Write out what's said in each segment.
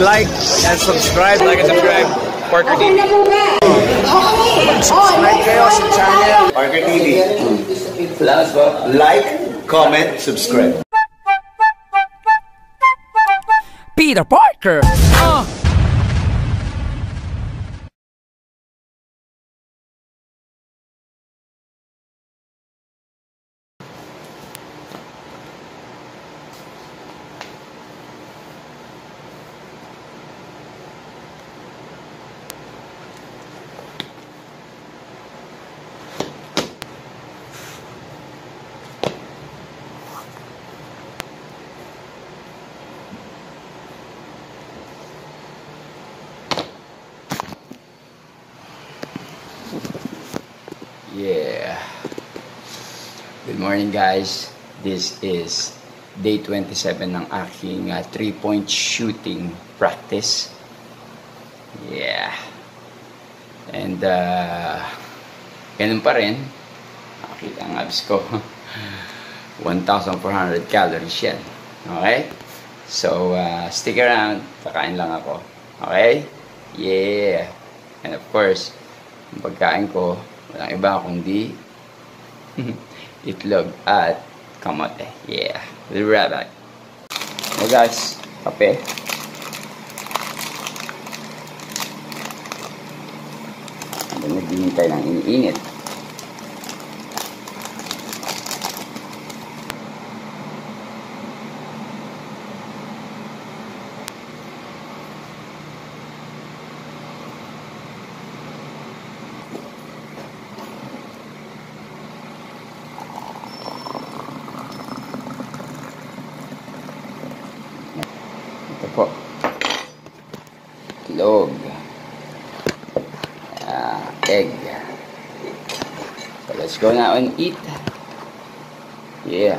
like and subscribe. Like and subscribe. Parker TV. Subscribe kayo sa channel. Parker TV. Like, comment, subscribe. Peter Parker. Uh. Yeah. Good morning guys. This is day 27 ng aking 3-point shooting practice. Yeah. And uh, ganun pa rin. Nakita ang abs ko. 1,400 calories yan. Okay? So, uh, stick around. Kakain lang ako. Okay? Yeah. And of course, ang pagkain ko, walang iba kundi itlog at kamote. Yeah. We'll be right back. Hey guys, kape. Habang naghihintay ng iniinit. Itlog. Ah, egg. So let's go now and eat. Yeah.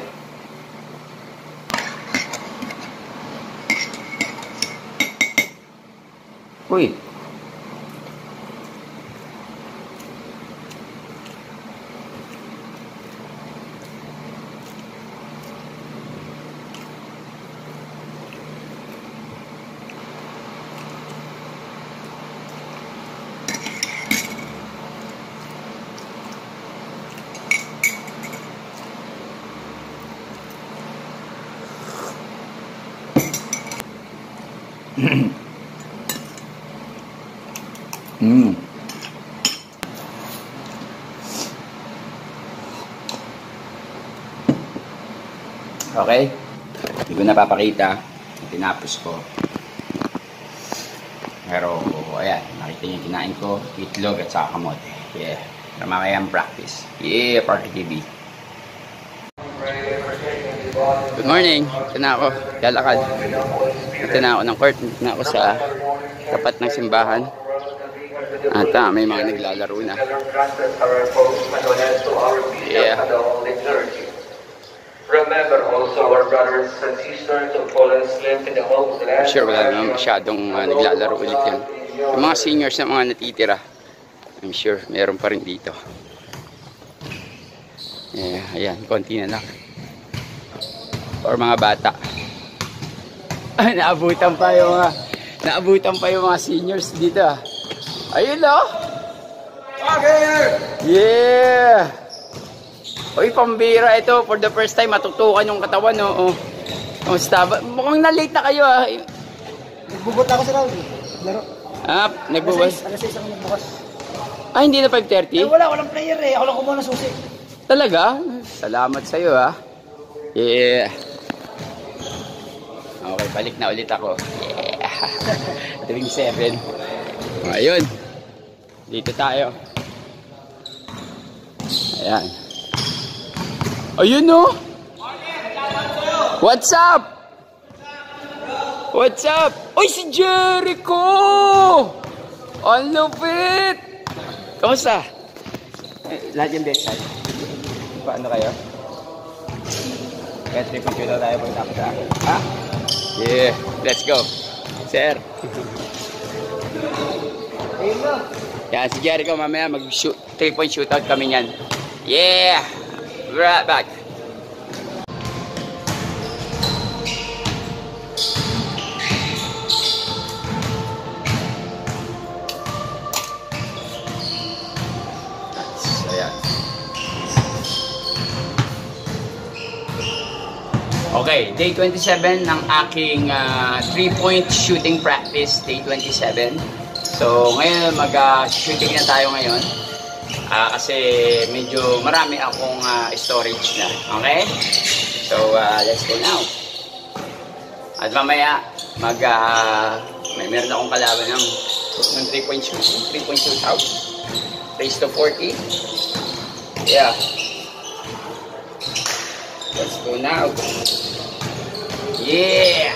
Uy. Mm. Okay? Hindi ko napapakita. Tinapos ko. Pero, ayan. Nakita niyo kinain ko. Itlog at saka kamote. Yeah. Para mamaya ang practice. Yeah, Parker TV. Good morning. Ito na ako. Lalakad. Ito na ako ng court. Ito na ako sa tapat ng simbahan. At ah, may mga naglalaro na. Yeah. Remember also our brothers and sisters who fallen asleep in the homes of I'm sure wala naman masyadong uh, naglalaro ulit yan. Yung mga seniors na mga natitira, I'm sure meron pa rin dito. Yeah, ayan, konti na lang. Or mga bata. Naabutan pa yung mga, naabutan pa yung mga seniors dito. ah. Ayun oh! Yeah! Uy, pambira ito. For the first time, matutukan yung katawan, no? Oh. Kamusta ba? Mukhang na-late na kayo, ah. Nagbubot ako sa Raul. Laro. Ah, nagbuwas. Alas 6 ako nagbukas. Ah, hindi na Eh, 5.30? wala, walang player eh. Ako lang kumuha ng susi. Talaga? Salamat sa'yo, ah. Yeah. Balik na ulit ako. Yeah. Tuwing 7. Ayun. Dito tayo. Ayan. Ayun, no? What's up? What's up? Uy, si Jericho! Ang lupit! Kamusta? Eh, lahat yung best side. Paano kayo? Kaya trip ko daw tayo pag tapos ha? Ha? Yeah, let's go. Sir. Yan, si Jericho mamaya mag-shoot, 3-point shootout kami niyan. Yeah! We're right back. Okay, day 27 ng aking ah, three-point shooting practice, day 27. So, ngayon mag-shooting na tayo ngayon. Ah, kasi medyo marami akong ah, storage na. Okay? So, ah, let's go now. At mamaya, mag, ah, may meron akong kalaban ng, ng 3-point shooting, 3-point shootout. Raise to 40. Yeah. Let's go now. Yeah!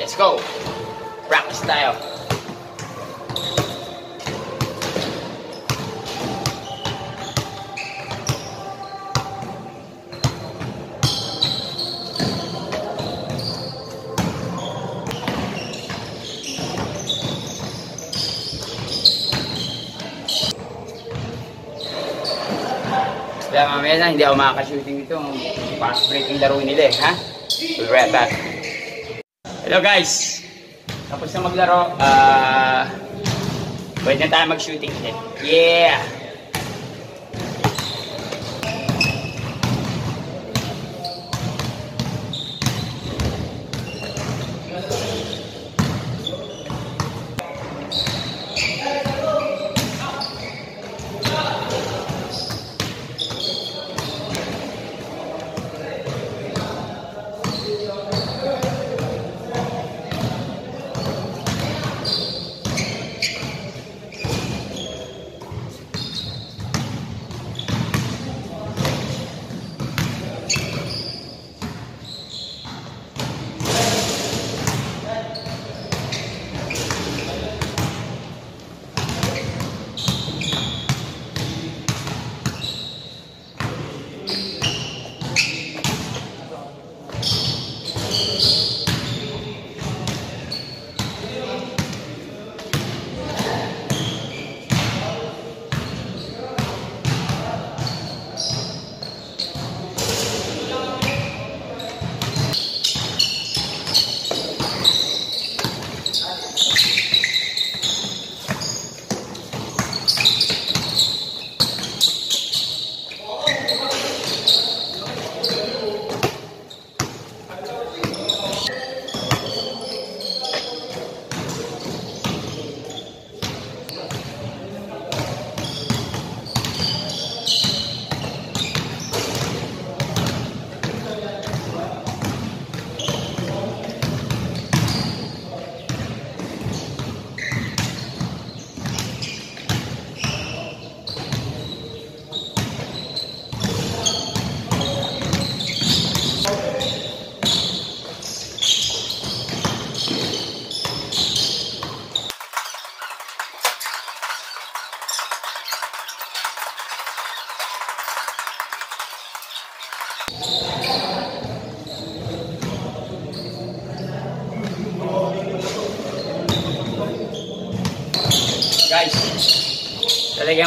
Let's go! Practice tayo. Kaya mamaya na, hindi ako makaka-shooting dito. Fast breaking laro nila eh, ha? We'll be right back. Hello guys! Tapos na maglaro, ah... pwede na tayo mag-shooting ulit. Yeah!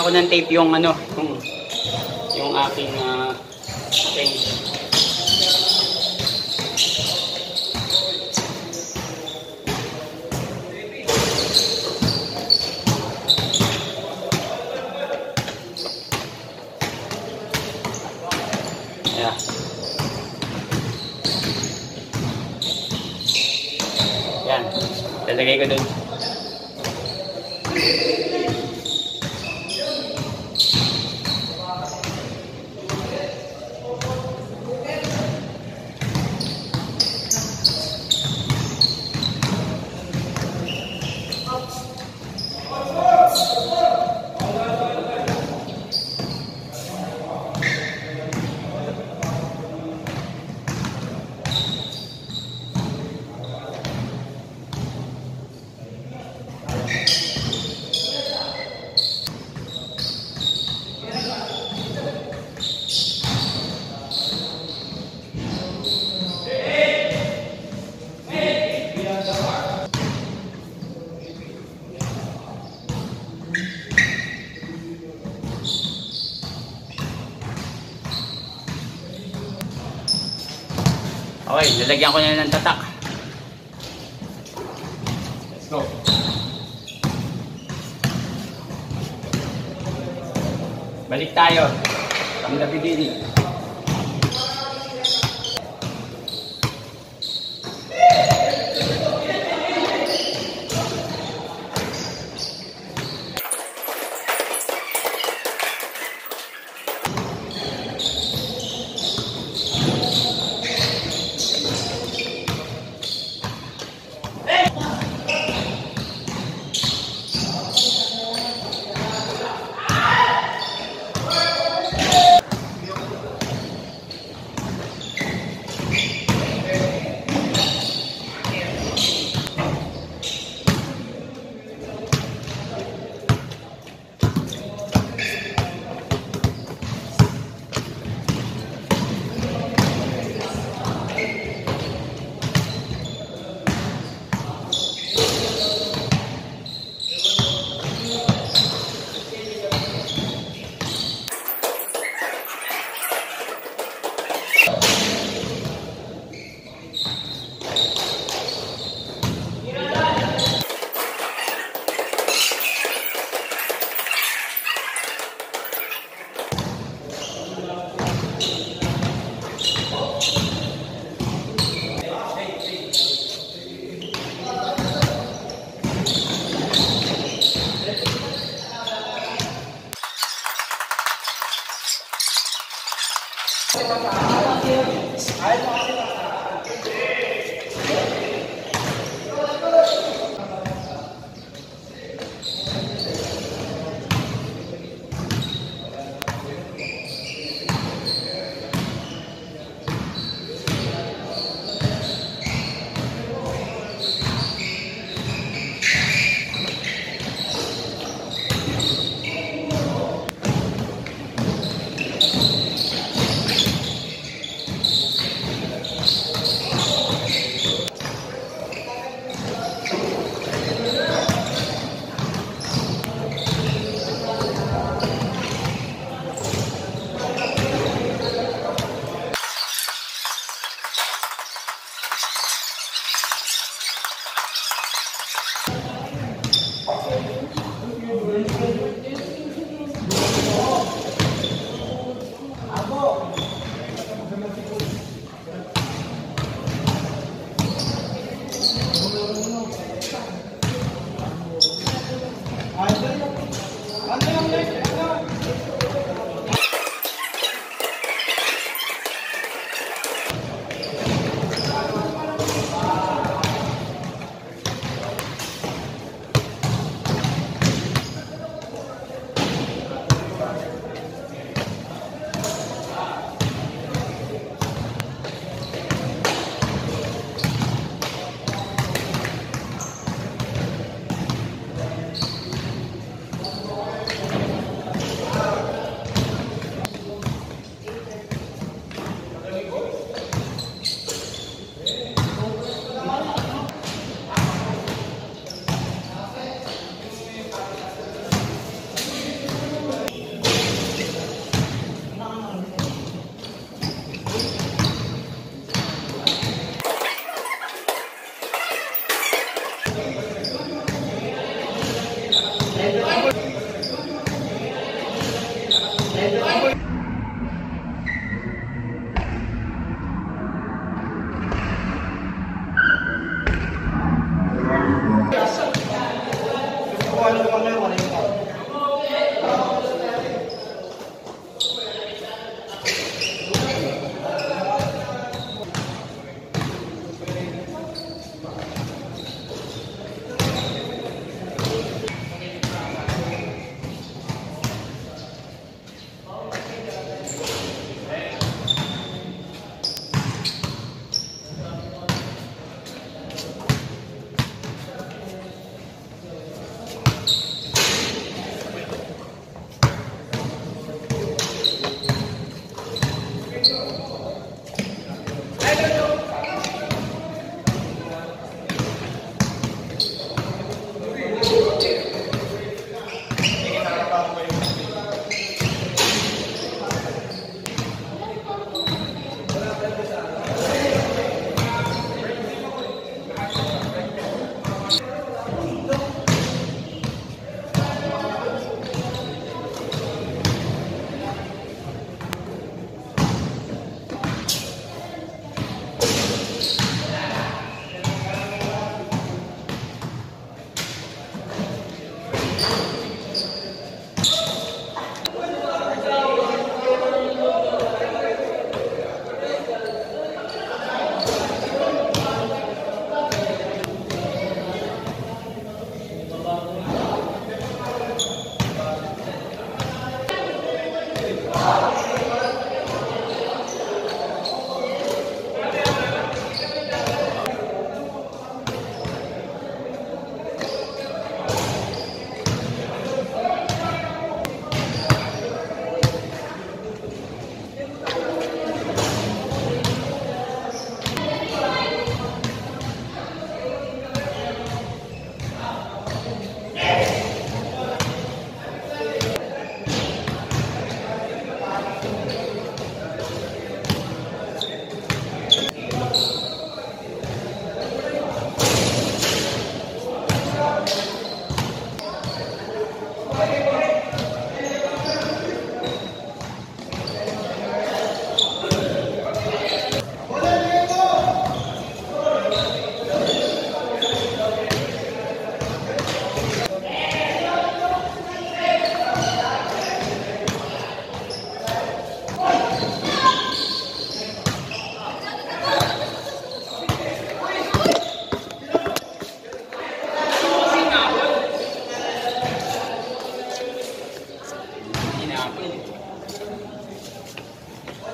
Ko ng tape yung ano, yung, yung aking uh, thing. Yeah. Yan. Lalagay ko dun. Okay, lalagyan ko na ng tatak. Let's go. Balik tayo. From the beginning.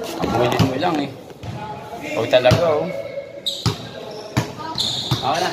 Abulin mo lang eh. O talaga oh. Ako na.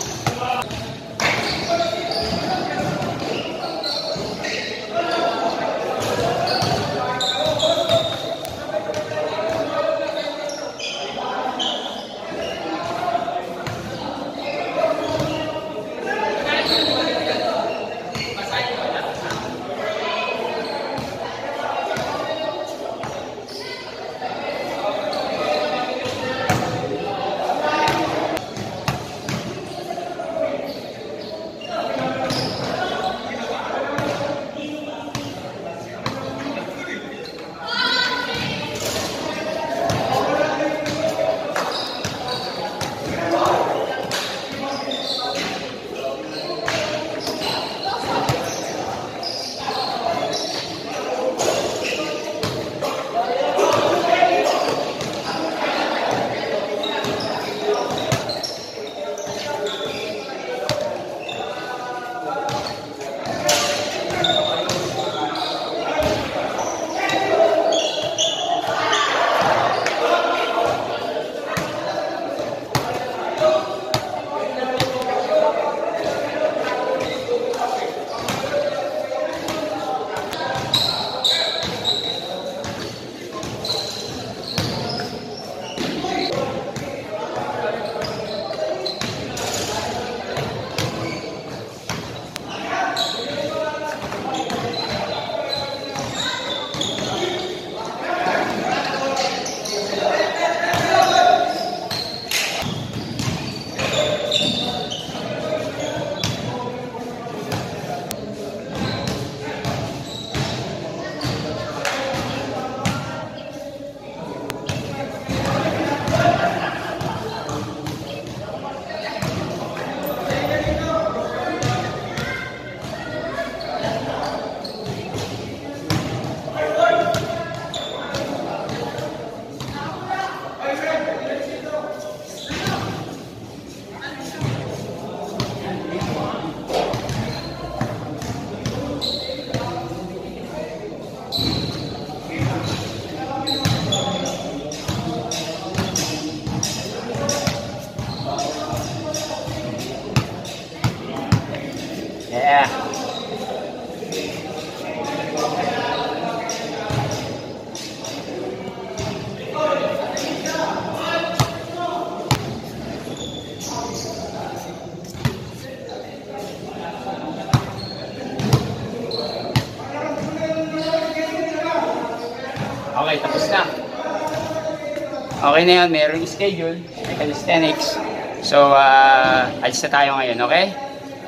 Okay na yun, merong schedule, calisthenics. So, uh, alis na tayo ngayon, okay?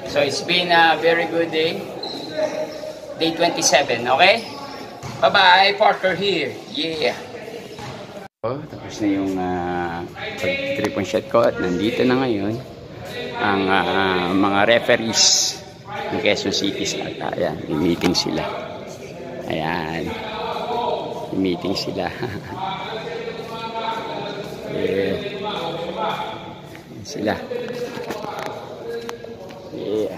So, it's been a very good day. Day 27, okay? Bye-bye, Parker here. Yeah! Oh, tapos na yung uh, pag-tripon shot ko at nandito na ngayon ang ah, mga referees ng Quezon City sa Ayan, meeting sila. Ayan. Meeting sila. yeah. Ayan sila. Yeah.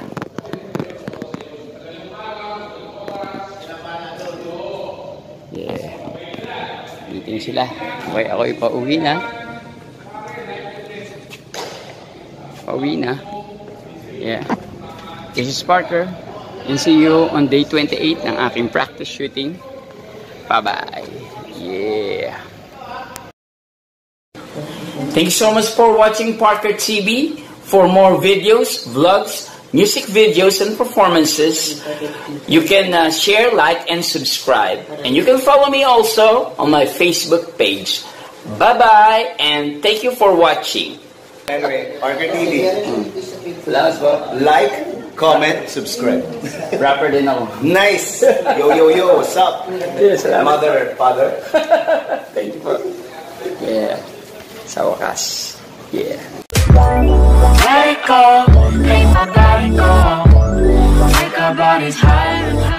Yeah. Meeting sila. Okay, ako ipauwi na. Pauwi na. Yeah. This is Parker. And see you on day 28 ng aking practice shooting. Bye-bye. Yeah. Thank you so much for watching Parker TV. For more videos, vlogs, music videos, and performances, you can uh, share, like, and subscribe. And you can follow me also on my Facebook page. Bye-bye, and thank you for watching. Anyway, Parker TV. Salamat po. Like, comment, subscribe. Rapper din ako. Nice! Yo, yo, yo, what's up? Yes. Mother, father. Thank you po. Yeah. Sa wakas. Yeah. It go, make my body go. Make our bodies high,